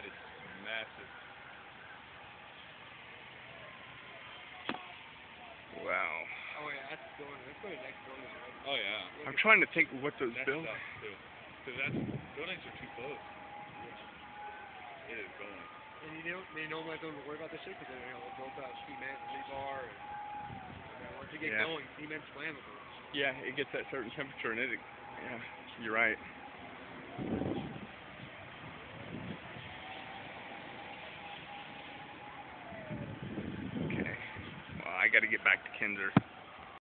That is massive. Wow. Oh yeah, that's going. That's going next door. Right? Oh yeah. I'm trying to think what those That buildings. sucks too. Because that's buildings are too close. It is going. And you don't, they don't let them worry about this shit because you know, they're built out cement and rebar. And, you know, once they get Yeah. going, cement's flammable. Yeah, it gets that certain temperature and it. Yeah, you're right. Got to get back to Kinser.